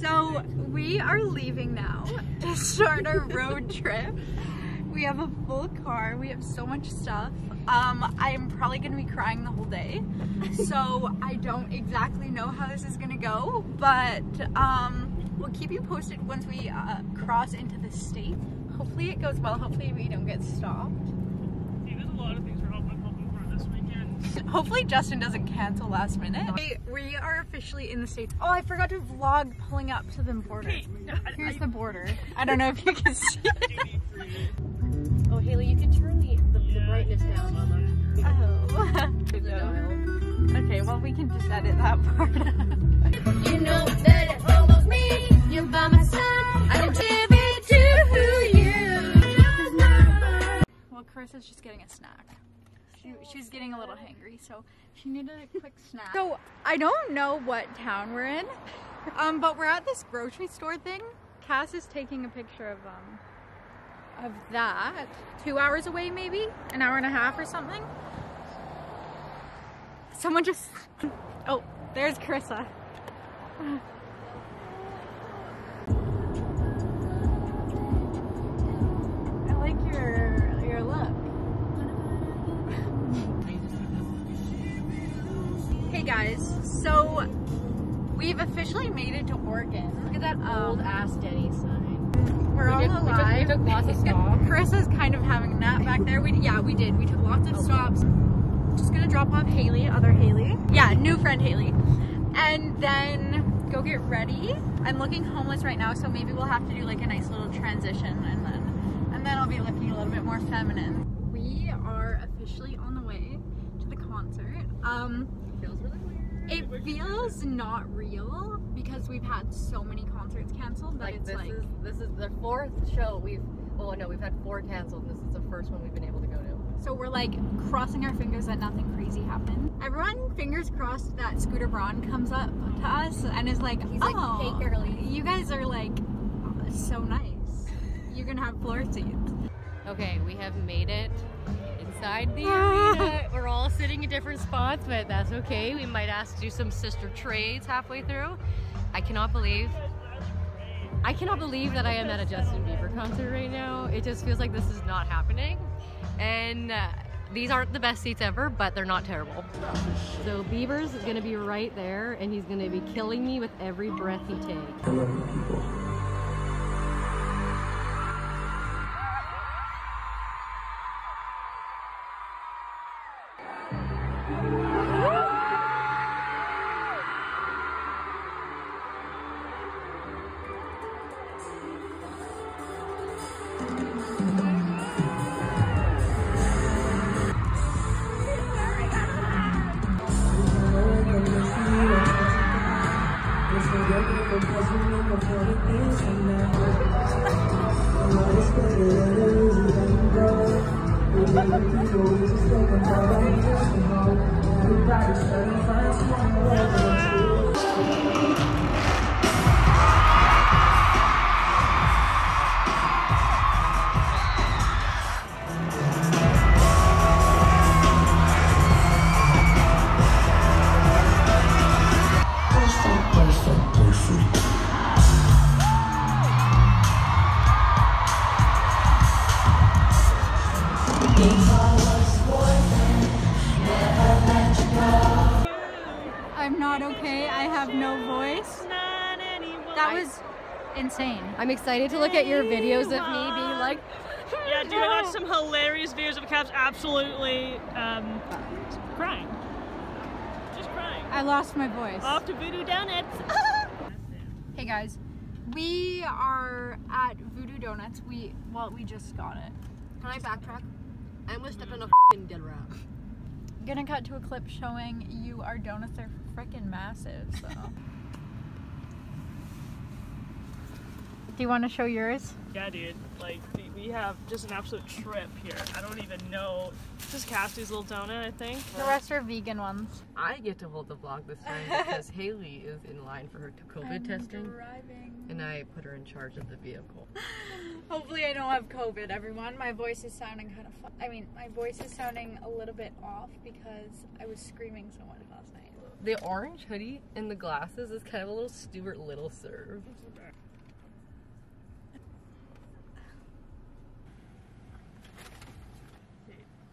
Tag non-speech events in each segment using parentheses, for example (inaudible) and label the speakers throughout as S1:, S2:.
S1: So we are leaving now (laughs) to start our road (laughs) trip. We have a full car. We have so much stuff. Um, I'm probably gonna be crying the whole day. So I don't exactly know how this is gonna go, but um, we'll keep you posted once we uh, cross into the state. Hopefully it goes well. Hopefully we don't get stopped.
S2: See, there's a lot of things we're hoping, hoping for this weekend. (laughs)
S1: Hopefully Justin doesn't cancel last minute. We, we are officially in the States. Oh, I forgot to vlog pulling up to the border. Here's the border. I don't know if you can see (laughs) it.
S3: Oh, Haley, you can turn the, the, the brightness down on the
S1: Oh. (laughs) okay, well we can just edit that part.
S4: You know that it follows me. You're by my side. I don't give it to you.
S1: well, Carissa's just getting a snack. She, she's getting a little hangry, so she needed a quick (laughs) snack. So I don't know what town we're in, um, but we're at this grocery store thing. Cass is taking a picture of um of that. Two hours away, maybe an hour and a half or something. Someone just (laughs) oh, there's Carissa. (laughs) we've officially made it to Oregon.
S3: Look at that old ass Denny sign.
S1: We're all
S3: did- we took- we took lots of (laughs) stops.
S1: Carissa's kind of having a nap back there. We yeah, we did. We took lots of stops. Just gonna drop off Haley, other Haley. Yeah, new friend Haley. And then go get ready. I'm looking homeless right now, so maybe we'll have to do like a nice little transition and then and then I'll be looking a little bit more feminine. We are officially on the way to the concert. Um
S3: Feels really weird.
S1: It feels not real because we've had so many concerts canceled that
S3: Like
S1: it's
S3: this
S1: like
S3: is this is the fourth show we've. Oh no, we've had four canceled. and This is the first one we've been able to go to.
S1: So we're like crossing our fingers that nothing crazy happened. Everyone fingers crossed that Scooter Braun comes up to us and is like,
S3: He's like,
S1: oh,
S3: "Hey, girly."
S1: you guys are like so nice. You're gonna have floor seats.
S3: Okay, we have made it inside the
S1: Ah.
S3: arena. We're all sitting in different spots, but that's okay. We might ask to do some sister trades halfway through. I cannot believe. I cannot believe that I am at a Justin Bieber concert right now. It just feels like this is not happening. And uh, these aren't the best seats ever, but they're not terrible. So Bieber's gonna be right there, and he's gonna be killing me with every breath he takes.
S1: I'm not. I have no voice.
S2: Not.
S1: That was insane.
S3: I'm excited to look at your videos of me being like,
S2: Yeah, dude, I watched some hilarious videos of Caps absolutely um, crying. Just crying.
S1: I lost my voice.
S2: Off to Voodoo Donuts. (laughs)
S1: Hey guys, we are at Voodoo Donuts. We well, we just got it.
S3: Can I backtrack? I almost stepped on a fing dead rat.
S1: Gonna cut to a clip showing you our donuts are freaking massive. So. (laughs) Do you want to show yours?
S2: yeah, dude. Like, we- we have just an absolute trip here. I don't even know. This is Cassidy's little donut, I think.
S1: The rest are vegan ones.
S3: I get to hold the vlog this time (laughs) because Haley is in line for her COVID testing,
S1: Driving.
S3: and I put her in charge of the vehicle. (laughs)
S1: Hopefully, I don't have COVID, everyone. My voice is sounding kind of. Fu- I mean, my voice is sounding a little bit off because I was screaming so much last night.
S3: the orange hoodie and the glasses is kind of a little Stuart Little serve.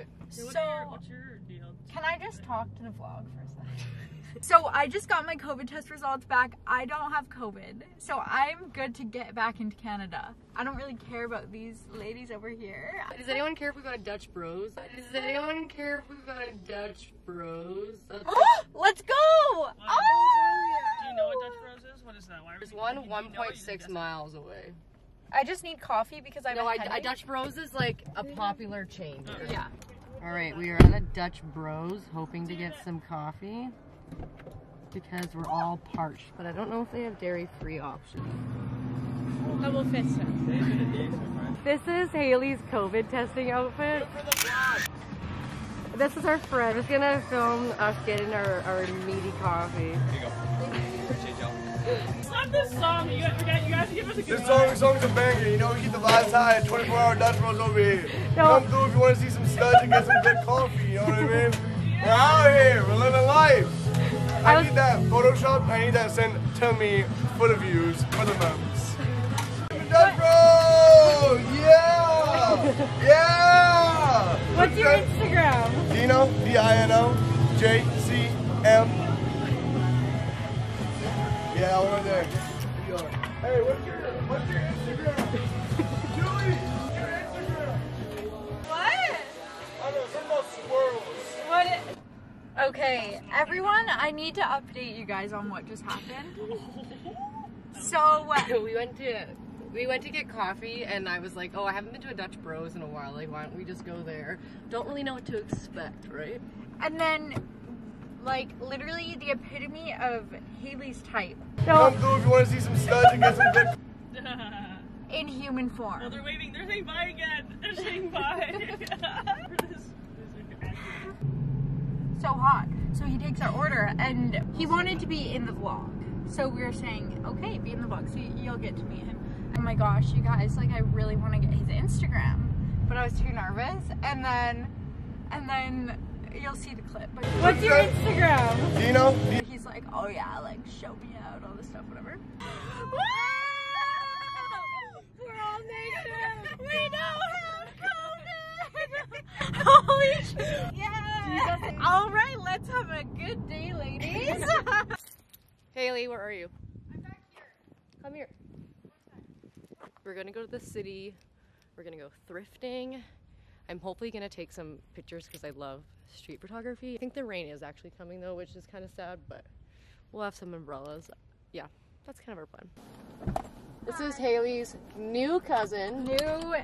S2: Okay, what's, your,
S1: so,
S2: what's your deal?
S1: can I just talk to the vlog for a second? (laughs) So I just got my COVID test results back. I don't have COVID, so I'm good to get back into Canada. I don't really care about these ladies over here.
S3: Does anyone care if we go to Dutch Bros? Does anyone care if we go to Dutch Bros? (gasps)
S1: Let's go!
S2: Wow.
S1: Ah!
S2: Do you know what Dutch Bros is? What is that? Why are
S3: There's one
S2: do you know it? You
S3: 1.6 miles away.
S1: I just need coffee because I'm
S3: No,
S1: a
S3: I, I
S1: headache.
S3: Dutch Bros is like a popular chain. here.
S1: Yeah.
S3: All right, we are at a Dutch Bros, hoping to get some coffee because we're all parched. But I don't know if they have dairy-free options.
S1: Double fist test.
S3: This is Haley's COVID testing outfit. This is our friend. Just gonna film us getting our, our meaty coffee.
S2: Love this song. You guys, you guys- you guys give us a good
S5: This song, song's a banger. You know, we keep the vibes high. at 24 hour Dutch Bros over here. Come through if you want to see some studs and get some good coffee. You know what I mean? We're out here. We're living life. I need that Photoshop. I need that send tell me photo views for the memes. Dutch Bros! Yeah! Yeah!
S1: What's your Instagram?
S5: Dino, D-I-N-O, J-C-M. Yeah, over there. Hey, what's your, what's your Instagram? Julie, what's your Instagram?
S1: What?
S5: I know, something about swirls.
S1: What? Okay, everyone, I need to update you guys on what just happened. So, uh, (laughs)
S3: we went to we went to get coffee and I was like, oh, I haven't been to a Dutch Bros in a while. Like, why don't we just go there? Don't really know what to expect, right?
S1: and then, like, literally the epitome of Haley's type
S5: Come through if you want to see some studs and get some good (laughs)
S1: in human
S2: Oh,
S1: form.
S2: they're waving. They're saying bye again. (laughs) They're saying bye. For this- this-
S1: So hot. So he takes our order, and he wanted to be in the vlog. So we were saying, okay, be in the vlog, so you'll get to meet him. Oh my gosh, you guys, like, I really want to get his Instagram, but I was too nervous. And then, and then you'll see the clip. But what's your Instagram?
S5: Dino,
S1: He's like, oh yeah, like show me out, all this stuff, whatever. We're all negative. We don't have COVID. (laughs) Holy shit! Yeah. All right, let's have a good day, ladies. (laughs)
S3: Haley, where are you? I'm back here. Come here. We're gonna go to the city. We're gonna go thrifting. I'm hopefully gonna take some pictures because I love street photography. I think the rain is actually coming though, which is kind of sad, but we'll have some umbrellas. Yeah, that's kind of our plan. This is Haley's new cousin.
S1: new,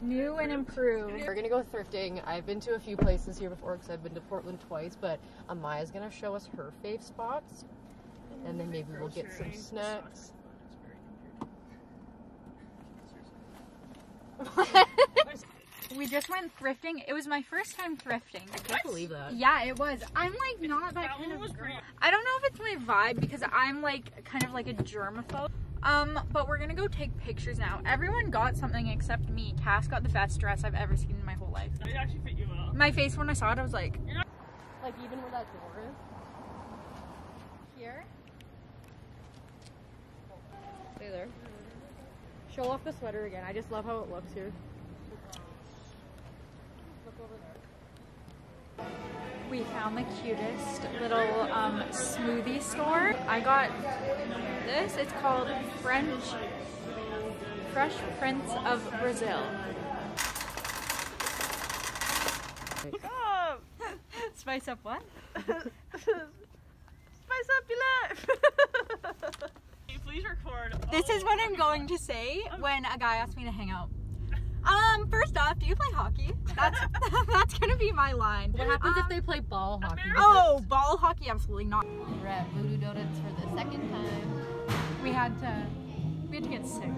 S1: new and improved.
S3: We're gonna go thrifting. I've been to a few places here before because I've been to Portland twice, but Amaya's gonna show us her fave spots, and then maybe we'll get some snacks. (laughs)
S1: We just went thrifting. It was my first time thrifting.
S3: I can't believe that.
S1: Yeah, it was. I'm like not that
S2: That
S1: kind of girl. I don't know if it's my vibe because I'm like kind of like a germaphobe. Um, but we're gonna go take pictures now. Everyone got something except me. Cass got the best dress I've ever seen in my whole life.
S2: It actually fit you well.
S1: My face when I saw it, I was like,
S3: Like even where that door is.
S1: here.
S3: Stay there. Show off the sweater again. I just love how it looks here. Look over there.
S1: We found the cutest little um, smoothie store. I got this. It's called French Fresh Prince of Brazil.
S2: Stop! (laughs)
S1: Spice up what? (laughs)
S2: Spice up your life. (laughs) Please record.
S1: This is what I'm going to say when a guy asks me to hang out. Um, first off, do you play hockey? That's (laughs) (laughs) that's gonna be my line.
S3: What happens if
S1: Um,
S3: they play ball hockey?
S1: Oh, ball hockey? Absolutely not.
S3: We're at Voodoo Donuts for the second time.
S1: We had to We had to get six.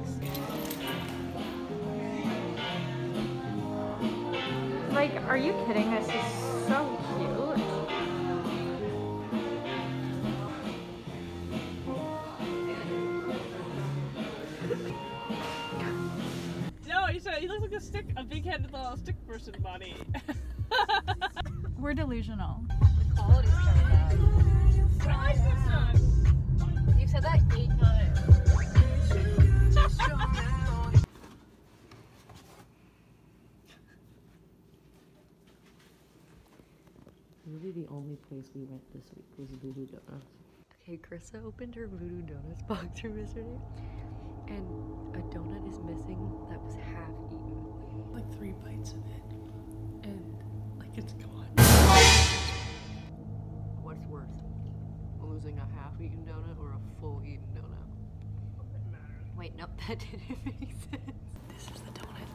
S1: Like, are you kidding? This is so delusional.
S3: The quality's kind of bad.
S2: I like this one.
S3: You've said that eight times.
S6: Really, the only place we went this week was Voodoo Donuts.
S3: Okay, Krista opened her Voodoo Donuts box room yesterday, and a donut is missing that was half eaten.
S6: Like three bites of it, and like it's gone.
S3: Losing a half-eaten donut or a full-eaten donut? Wait, no, (laughs) that didn't make sense.
S6: This is the donut.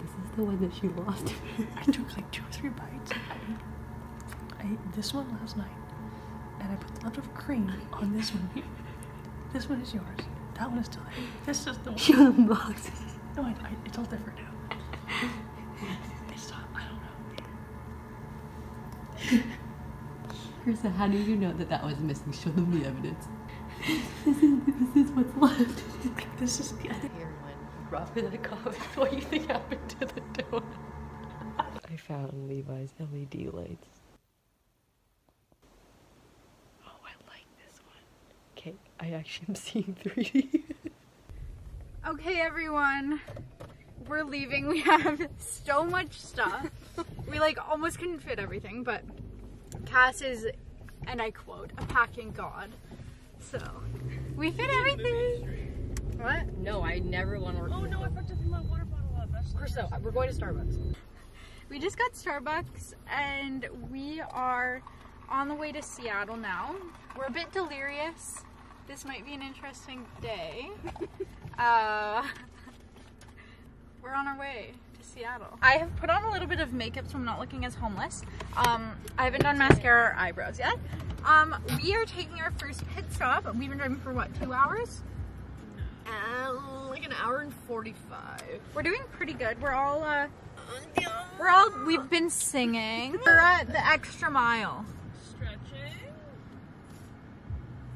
S3: This is the one that she lost.
S6: I took like two or three bites. I ate, I ate this one last night, and I put the of cream on this one. This one is yours. That one is still there. This is the one. (laughs)
S3: she unboxed it.
S6: No, I, I, it's all different now.
S3: Krista, how do you know that that was missing? Show them the evidence. (laughs) this, is, this is what's left.
S6: Like, this is, I think,
S3: Everyone, drop in the comments (laughs) what you think happened to the donut. I found Levi's LED lights. Oh, I like this one. Okay, I actually am (laughs) seeing 3D.
S1: Okay, everyone. We're leaving. We have so much stuff. we like almost couldn't fit everything, but Cass is, and I quote, a packing god. So we fit everything. What?
S3: no, I never want to. work.
S2: Oh no, I fucked up my water bottle up. That's
S3: Krista, we're going to Starbucks.
S1: We just got Starbucks and we are on the way to Seattle now. We're a bit delirious. This might be an interesting day. (laughs) uh, (laughs) we're on our way to Seattle. I have put on a little bit of makeup so I'm not looking as homeless. Um, I haven't done mascara or eyebrows yet. Um, we are taking our first pit stop. We've been driving for what, two hours?
S3: Um, like an hour and 45.
S1: We're doing pretty good. We're all, uh, we're all, we've been singing. We're at the extra mile.
S2: stretching.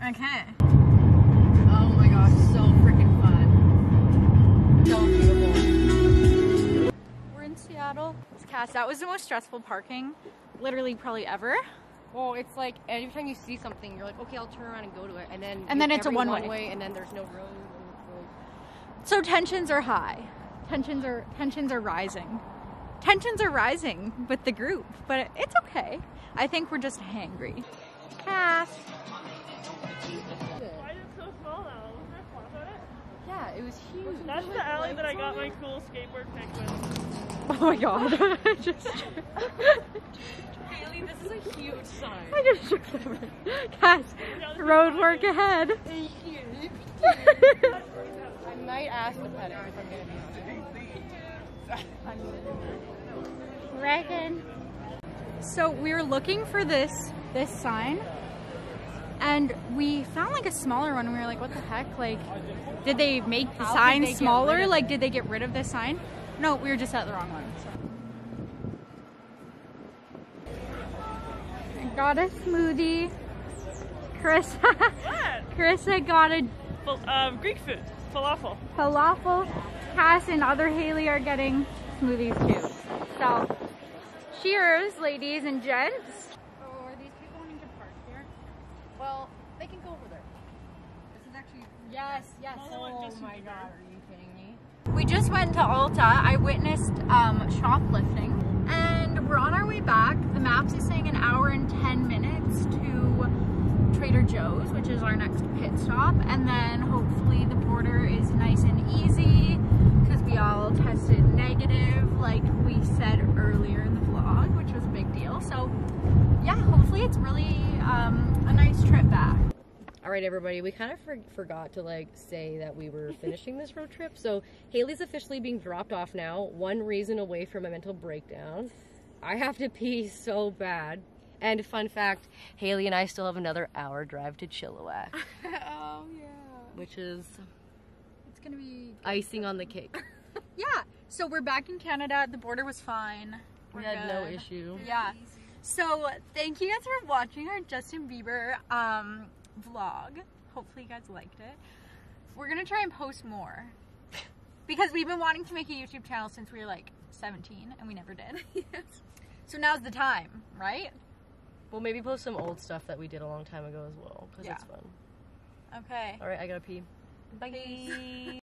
S1: Okay.
S3: Oh my gosh, so freaking fun. So
S1: Seattle. That was the most stressful parking, literally probably ever.
S3: Well, it's like every time you see something, you're like, okay, I'll turn around and go to it, and then
S1: And then it's a
S3: every
S1: one-way.
S3: way, and then there's no road.
S1: So tensions are high. Tensions are tensions are rising. Tensions are rising with the group, but it's okay. I think we're just hangry. Cass.
S2: Why is it so small now? Wasn't there a plaza in it?
S3: like- Yeah, it was huge.
S2: That's the alley that I got my cool skateboard pic with. (laughs)
S1: Oh my god. (laughs) I just
S3: Haley, (laughs) this is a huge sign.
S1: I just tripped. Cass, road work ahead.
S3: I might ask to pet if I'm gonna be honest.
S1: Reckon. So we were looking for this this sign, and we found like a smaller one. And we were like, "What the heck? Like, did they make the
S3: How
S1: sign
S3: they get rid
S1: smaller? Like, did they get rid of this sign? No, we were just at the wrong one. So. I got a smoothie. Chris, (laughs)
S2: What?
S1: Carissa got a
S2: Fal- um, Greek food. Falafel.
S1: falafel. Cass and other Haley are getting smoothies too. So, cheers, ladies and gents. Oh, are these people wanting to park here?
S3: Well, they can go over there.
S1: This is actually.
S3: Yes, yes.
S2: Well, I want
S3: Oh my
S2: Bieber.
S3: god, are you kidding me?
S1: We just went to Ulta. I witnessed um, shoplifting, and we're on our way back. The maps is saying an hour and ten minutes to Trader Joe's, which is our next pit stop, and then hopefully the border is nice and easy because we all tested negative, like we said earlier in the vlog, which was a big deal. So, yeah, hopefully it's really um, a nice trip back.
S3: All right, everybody, we kind of for- forgot to like say that we were (laughs) finishing this road trip. So Haley's officially being dropped off now. One reason away from a mental breakdown. I have to pee so bad. And fun fact, Haley and I still have another hour drive to Chilliwack, (laughs)
S1: oh yeah.
S3: which is
S1: It's gonna be
S3: Icing on the cake. (laughs)
S1: yeah. So we're back in Canada. The border was fine. We're
S3: we had no issue.
S1: Yeah. So thank you guys for watching our Justin Bieber um, vlog. Hopefully you guys liked it. We're gonna try and post more because we've been wanting to make a YouTube channel since we were like 17 and we never did. (laughs) So now's the time, right?
S3: We'll maybe post some old stuff that we did a long time ago as well, because
S1: Yeah.
S3: it's fun.
S1: Okay.
S3: All right, I gotta pee.
S1: Bye.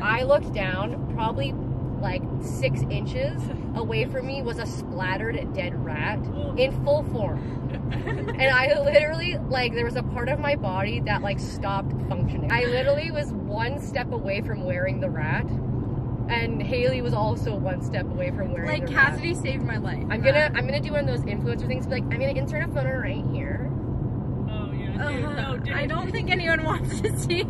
S3: I looked down, probably like six inches away from me was a splattered dead rat in full form. (laughs) and I literally, like, there was a part of my body that, like, stopped functioning. I literally was one step away from wearing the rat, and Haley was also one step away from wearing
S1: Like
S3: the rat.
S1: Cassidy saved my life.
S3: I'm gonna, I'm gonna do one of those influencer things, be like, I'm gonna insert a photo right here.
S2: Oh yeah. Dude,
S1: Uh,
S2: no, dude.
S1: I don't think anyone (laughs) wants to see it.